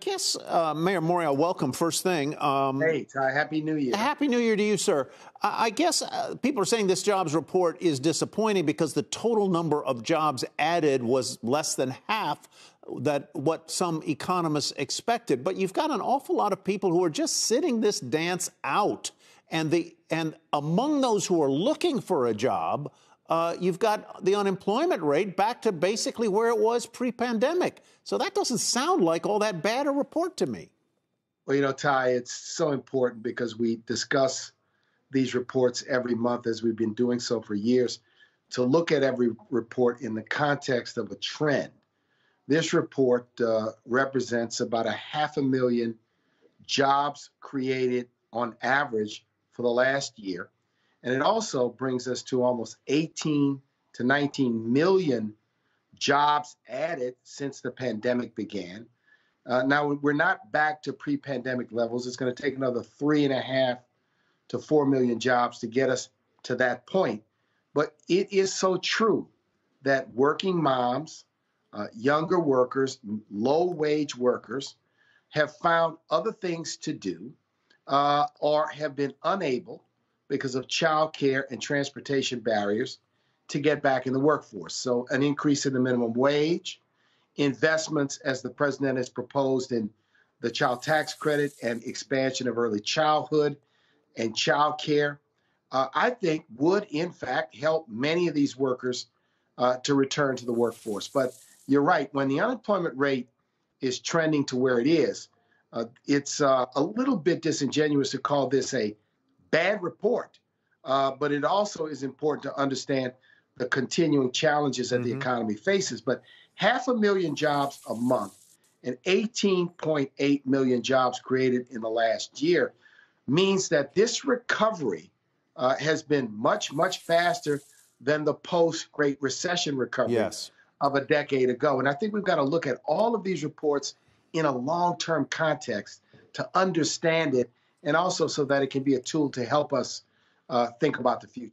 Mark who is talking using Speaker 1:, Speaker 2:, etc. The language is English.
Speaker 1: guess, uh, Mayor Morial, welcome. First thing.
Speaker 2: Um, hey, Ty, Happy New Year.
Speaker 1: Happy New Year to you, sir. I, I guess uh, people are saying this jobs report is disappointing because the total number of jobs added was less than half that what some economists expected. But you've got an awful lot of people who are just sitting this dance out, and the and among those who are looking for a job. Uh, you've got the unemployment rate back to basically where it was pre pandemic. So that doesn't sound like all that bad a report to me.
Speaker 2: Well, you know, Ty, it's so important because we discuss these reports every month as we've been doing so for years to look at every report in the context of a trend. This report uh, represents about a half a million jobs created on average for the last year. And it also brings us to almost 18 to 19 million jobs added since the pandemic began. Uh, now, we're not back to pre pandemic levels. It's going to take another three and a half to four million jobs to get us to that point. But it is so true that working moms, uh, younger workers, low wage workers have found other things to do uh, or have been unable because of childcare and transportation barriers to get back in the workforce. So, an increase in the minimum wage, investments as the president has proposed in the child tax credit and expansion of early childhood and child care, uh, I think would in fact help many of these workers uh, to return to the workforce. But you're right, when the unemployment rate is trending to where it is, uh, it's uh, a little bit disingenuous to call this a bad report, uh, but it also is important to understand the continuing challenges that mm-hmm. the economy faces. But half a million jobs a month and 18.8 million jobs created in the last year means that this recovery uh, has been much, much faster than the post Great Recession recovery yes. of a decade ago. And I think we've got to look at all of these reports in a long term context to understand it and also so that it can be a tool to help us uh, think about the future.